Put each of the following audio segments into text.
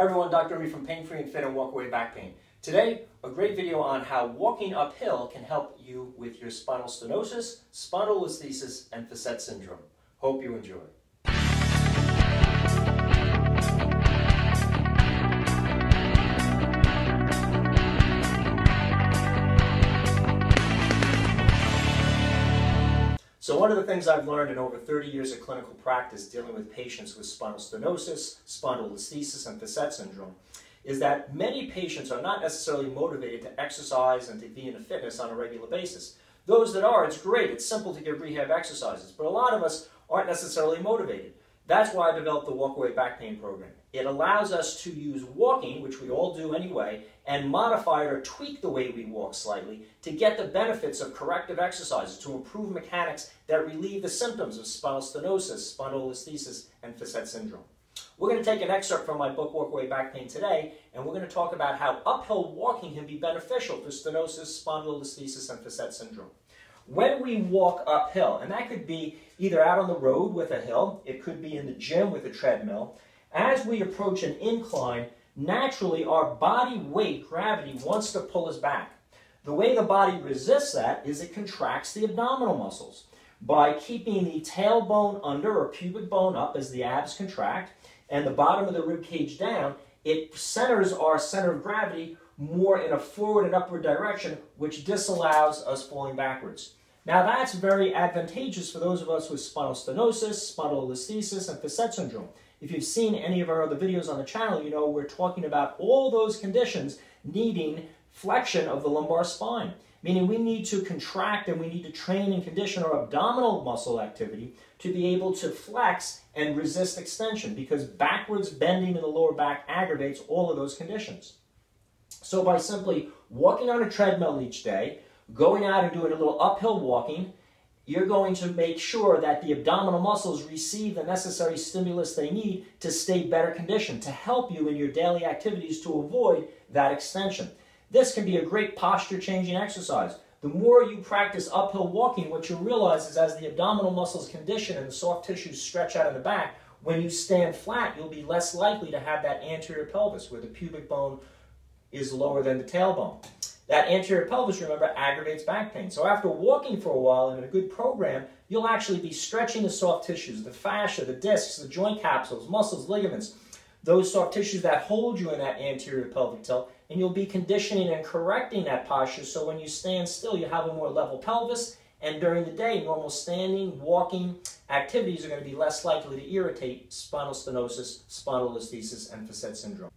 Hi everyone, Dr. Remy from Pain Free and Fit and Walk Away Back Pain. Today, a great video on how walking uphill can help you with your spinal stenosis, spondylolisthesis, and facet syndrome. Hope you enjoy. So one of the things I've learned in over 30 years of clinical practice dealing with patients with spinal stenosis, spondylolisthesis, and facet syndrome is that many patients are not necessarily motivated to exercise and to be in a fitness on a regular basis. Those that are, it's great, it's simple to give rehab exercises, but a lot of us aren't necessarily motivated. That's why I developed the Walkaway Back Pain Program. It allows us to use walking, which we all do anyway, and modify or tweak the way we walk slightly to get the benefits of corrective exercises to improve mechanics that relieve the symptoms of spinal stenosis, spinal spondylolisthesis, and facet syndrome. We're going to take an excerpt from my book, Walkaway Back Pain, today, and we're going to talk about how uphill walking can be beneficial for stenosis, spinal spondylolisthesis, and facet syndrome. When we walk uphill, and that could be either out on the road with a hill, it could be in the gym with a treadmill, as we approach an incline, naturally our body weight, gravity, wants to pull us back. The way the body resists that is it contracts the abdominal muscles by keeping the tailbone under or pubic bone up as the abs contract and the bottom of the rib cage down, it centers our center of gravity more in a forward and upward direction, which disallows us falling backwards. Now that's very advantageous for those of us with spinal stenosis, spondylolisthesis, and facet syndrome. If you've seen any of our other videos on the channel, you know we're talking about all those conditions needing flexion of the lumbar spine, meaning we need to contract and we need to train and condition our abdominal muscle activity to be able to flex and resist extension because backwards bending in the lower back aggravates all of those conditions. So by simply walking on a treadmill each day, going out and doing a little uphill walking, you're going to make sure that the abdominal muscles receive the necessary stimulus they need to stay better conditioned, to help you in your daily activities to avoid that extension. This can be a great posture changing exercise. The more you practice uphill walking, what you'll realize is as the abdominal muscles condition and the soft tissues stretch out of the back, when you stand flat, you'll be less likely to have that anterior pelvis where the pubic bone is lower than the tailbone. That anterior pelvis, remember, aggravates back pain. So after walking for a while in a good program, you'll actually be stretching the soft tissues, the fascia, the discs, the joint capsules, muscles, ligaments, those soft tissues that hold you in that anterior pelvic tilt, and you'll be conditioning and correcting that posture so when you stand still, you have a more level pelvis, and during the day, normal standing, walking activities are going to be less likely to irritate spinal stenosis, spondylolisthesis, and facet syndrome.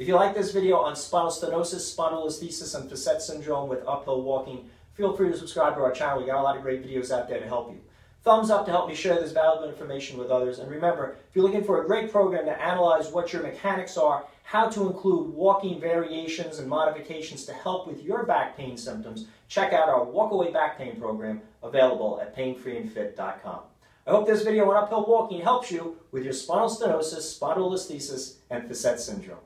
If you like this video on spinal stenosis, spinal spondylolisthesis, and facet syndrome with uphill walking, feel free to subscribe to our channel. We got a lot of great videos out there to help you. Thumbs up to help me share this valuable information with others. And remember, if you're looking for a great program to analyze what your mechanics are, how to include walking variations and modifications to help with your back pain symptoms, check out our Walkaway Back Pain program available at painfreeandfit.com. I hope this video on uphill walking helps you with your spinal stenosis, spondylolisthesis, and facet syndrome.